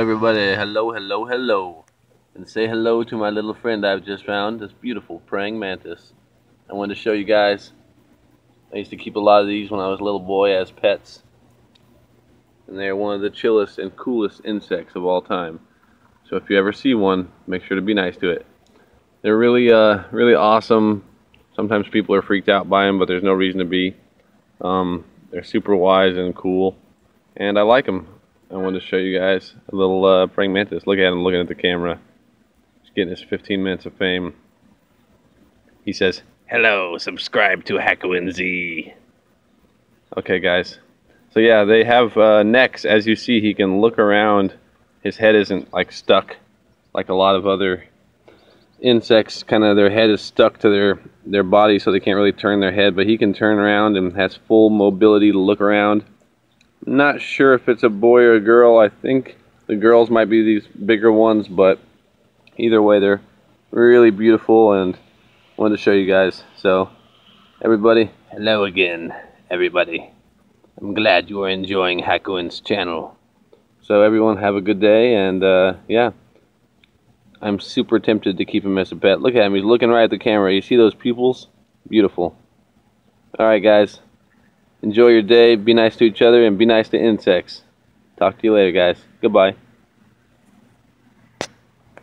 everybody. Hello hello hello. And say hello to my little friend I've just found this beautiful praying mantis. I wanted to show you guys I used to keep a lot of these when I was a little boy as pets. And they're one of the chillest and coolest insects of all time. So if you ever see one make sure to be nice to it. They're really uh really awesome. Sometimes people are freaked out by them but there's no reason to be. Um, they're super wise and cool. And I like them I wanted to show you guys a little uh, praying mantis. Look at him looking at the camera. He's getting his 15 minutes of fame. He says, Hello, subscribe to Hakuin Z. Okay, guys. So yeah, they have uh, necks. As you see, he can look around. His head isn't like stuck like a lot of other insects. Kind of their head is stuck to their, their body so they can't really turn their head. But he can turn around and has full mobility to look around. Not sure if it's a boy or a girl. I think the girls might be these bigger ones, but either way, they're really beautiful and wanted to show you guys. So, everybody, hello again, everybody. I'm glad you are enjoying Hakuin's channel. So everyone have a good day, and uh, yeah, I'm super tempted to keep him as a pet. Look at him, he's looking right at the camera. You see those pupils? Beautiful. Alright guys, Enjoy your day. Be nice to each other and be nice to insects. Talk to you later, guys. Goodbye.